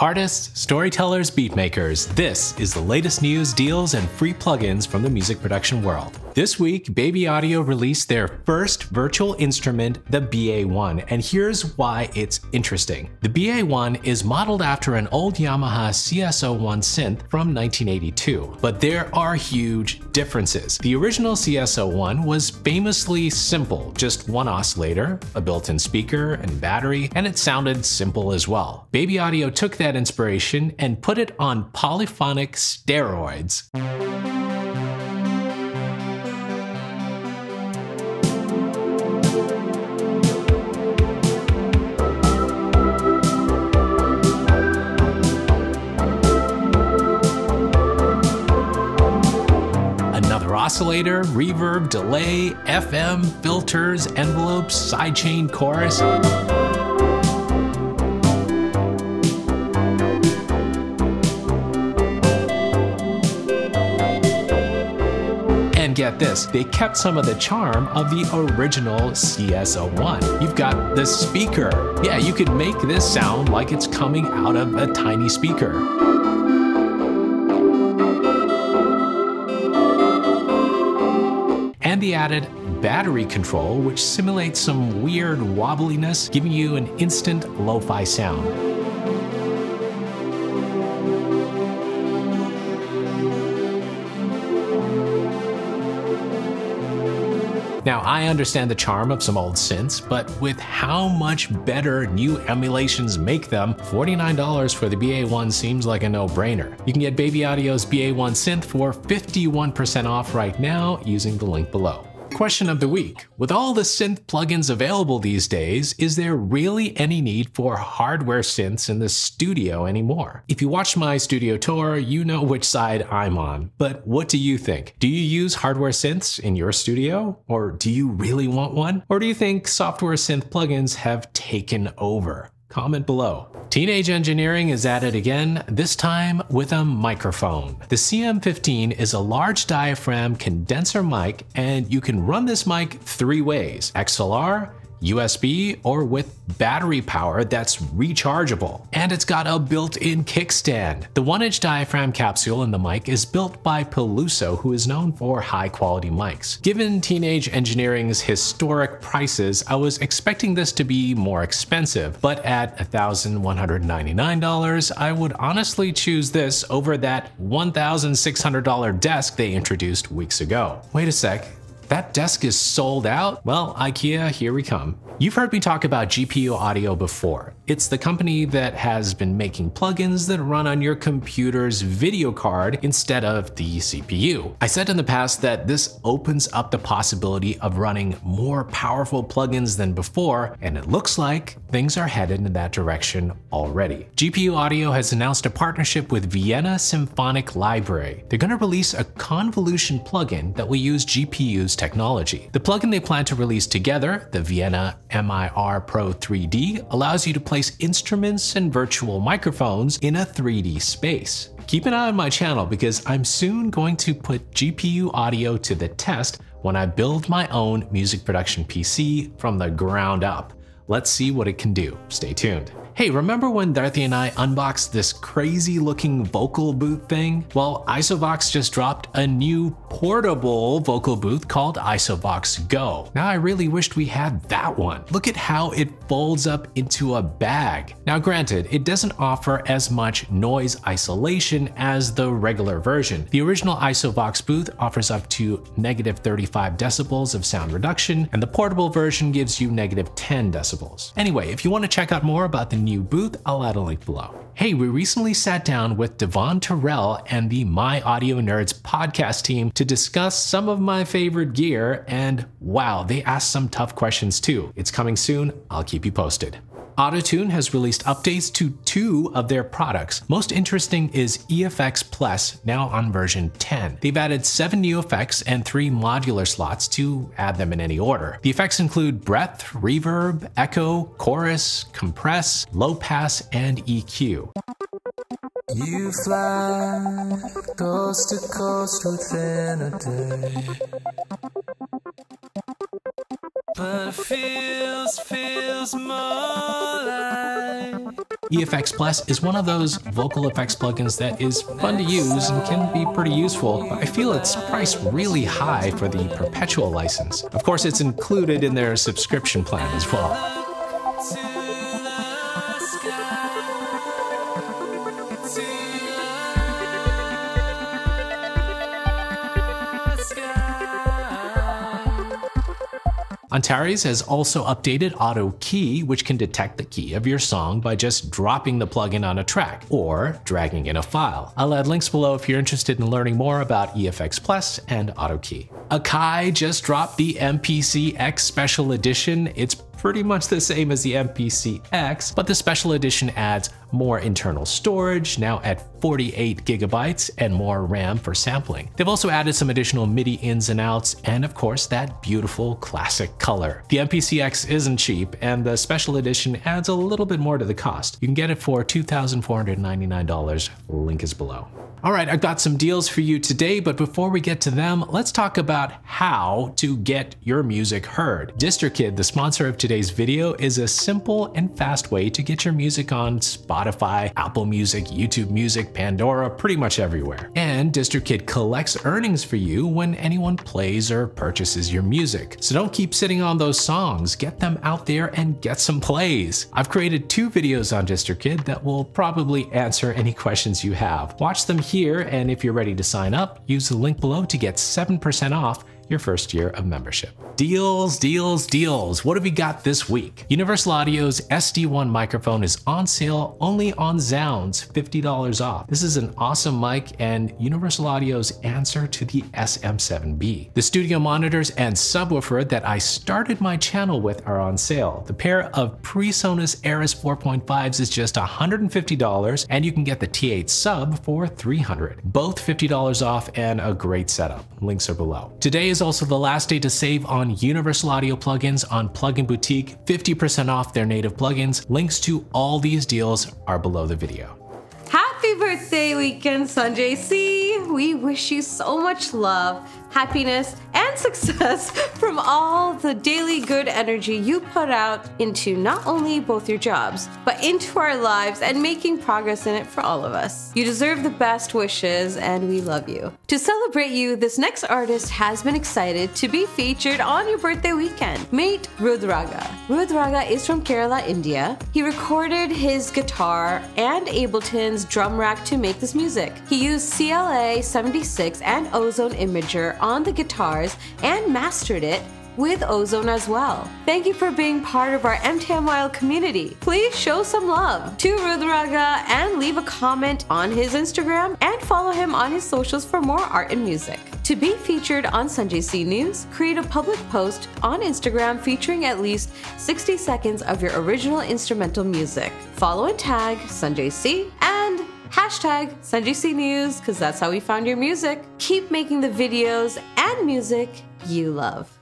Artists, storytellers, beatmakers, this is the latest news, deals, and free plugins from the music production world. This week, Baby Audio released their first virtual instrument, the BA1, and here's why it's interesting. The BA1 is modeled after an old Yamaha CS01 synth from 1982, but there are huge differences. The original CS01 was famously simple, just one oscillator, a built-in speaker, and battery, and it sounded simple as well. Baby Audio took that inspiration and put it on polyphonic steroids. Another oscillator, reverb, delay, FM, filters, envelopes, sidechain chorus. Get this, they kept some of the charm of the original CS01. You've got the speaker. Yeah, you could make this sound like it's coming out of a tiny speaker. and the added battery control, which simulates some weird wobbliness, giving you an instant lo-fi sound. Now, I understand the charm of some old synths, but with how much better new emulations make them, $49 for the BA1 seems like a no-brainer. You can get Baby Audio's BA1 synth for 51% off right now using the link below. Question of the week. With all the synth plugins available these days, is there really any need for hardware synths in the studio anymore? If you watched my studio tour, you know which side I'm on. But what do you think? Do you use hardware synths in your studio? Or do you really want one? Or do you think software synth plugins have taken over? Comment below. Teenage Engineering is at it again, this time with a microphone. The CM15 is a large diaphragm condenser mic, and you can run this mic three ways XLR, USB, or with battery power that's rechargeable. And it's got a built-in kickstand. The 1-inch diaphragm capsule in the mic is built by Peluso, who is known for high-quality mics. Given Teenage Engineering's historic prices, I was expecting this to be more expensive, but at $1,199, I would honestly choose this over that $1,600 desk they introduced weeks ago. Wait a sec, that desk is sold out? Well, IKEA, here we come. You've heard me talk about GPU Audio before. It's the company that has been making plugins that run on your computer's video card instead of the CPU. I said in the past that this opens up the possibility of running more powerful plugins than before, and it looks like things are headed in that direction already. GPU Audio has announced a partnership with Vienna Symphonic Library. They're going to release a convolution plugin that will use GPU's technology. The plugin they plan to release together, the Vienna MIR Pro 3D, allows you to place instruments and virtual microphones in a 3D space. Keep an eye on my channel because I'm soon going to put GPU audio to the test when I build my own music production PC from the ground up. Let's see what it can do. Stay tuned. Hey, remember when Darthi and I unboxed this crazy looking vocal booth thing? Well, Isovox just dropped a new portable vocal booth called Isovox Go. Now I really wished we had that one. Look at how it folds up into a bag. Now granted, it doesn't offer as much noise isolation as the regular version. The original Isovox booth offers up to negative 35 decibels of sound reduction, and the portable version gives you negative 10 decibels. Anyway, if you want to check out more about the new booth, I'll add a link below. Hey, we recently sat down with Devon Terrell and the My Audio Nerds podcast team to discuss some of my favorite gear, and wow, they asked some tough questions too. It's coming soon, I'll keep you posted. Auto-Tune has released updates to two of their products. Most interesting is EFX Plus, now on version 10. They've added seven new effects and three modular slots to add them in any order. The effects include breath, reverb, echo, chorus, compress, low pass, and EQ. You fly coast to coast within a day. But it feels, feels more like EFX Plus is one of those vocal effects plugins that is fun to use and can be pretty useful, but I feel it's priced really high for the perpetual license. Of course, it's included in their subscription plan as well. Antares has also updated Auto Key, which can detect the key of your song by just dropping the plugin on a track or dragging in a file. I'll add links below if you're interested in learning more about EFX Plus and Auto Key. Akai just dropped the MPC X Special Edition. It's pretty much the same as the MPC X, but the special edition adds more internal storage, now at 48 gigabytes, and more RAM for sampling. They've also added some additional MIDI ins and outs, and of course, that beautiful classic color. The MPC X isn't cheap, and the special edition adds a little bit more to the cost. You can get it for $2,499. Link is below. All right, I've got some deals for you today, but before we get to them, let's talk about how to get your music heard. DistroKid, the sponsor of today's video, is a simple and fast way to get your music on Spotify, Apple Music, YouTube Music, Pandora, pretty much everywhere. And DistroKid collects earnings for you when anyone plays or purchases your music. So don't keep sitting on those songs, get them out there and get some plays. I've created two videos on DistroKid that will probably answer any questions you have. Watch them here, and if you're ready to sign up, use the link below to get 7% off your first year of membership. Deals, deals, deals. What have we got this week? Universal Audio's SD1 microphone is on sale only on zZounds, $50 off. This is an awesome mic and Universal Audio's answer to the SM7B. The studio monitors and subwoofer that I started my channel with are on sale. The pair of PreSonus Eris 4.5s is just $150 and you can get the T8 sub for 300. Both $50 off and a great setup. Links are below. Today is is also the last day to save on Universal Audio plugins on Plugin Boutique, 50% off their native plugins. Links to all these deals are below the video. Happy birthday weekend, Sanjay C. We wish you so much love happiness, and success from all the daily good energy you put out into not only both your jobs, but into our lives and making progress in it for all of us. You deserve the best wishes, and we love you. To celebrate you, this next artist has been excited to be featured on your birthday weekend. mate Rudraga. Rudraga is from Kerala, India. He recorded his guitar and Ableton's drum rack to make this music. He used CLA 76 and Ozone Imager on the guitars and mastered it with Ozone as well. Thank you for being part of our MTMYL community. Please show some love to Rudraga and leave a comment on his Instagram and follow him on his socials for more art and music. To be featured on Sanjay C News, create a public post on Instagram featuring at least 60 seconds of your original instrumental music. Follow and tag Sanjay C and Hashtag Sanjay News, because that's how we found your music. Keep making the videos and music you love.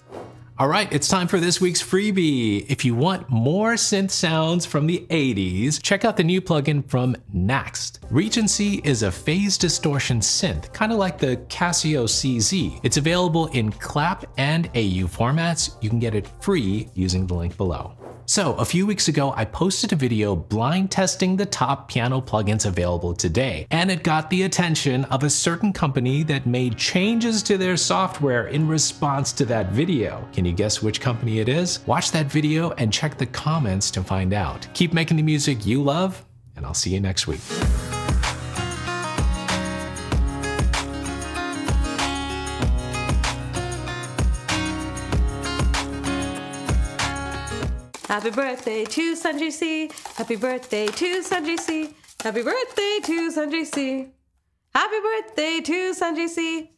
All right, it's time for this week's freebie. If you want more synth sounds from the 80s, check out the new plugin from nakst. Regency is a phase distortion synth, kind of like the Casio CZ. It's available in CLAP and AU formats. You can get it free using the link below. So a few weeks ago, I posted a video blind testing the top piano plugins available today, and it got the attention of a certain company that made changes to their software in response to that video. Can you guess which company it is? Watch that video and check the comments to find out. Keep making the music you love, and I'll see you next week. Happy birthday to Sanjay C. Happy birthday to Sanjay C. Happy birthday to Sanjay C. Happy birthday to Sanjay C.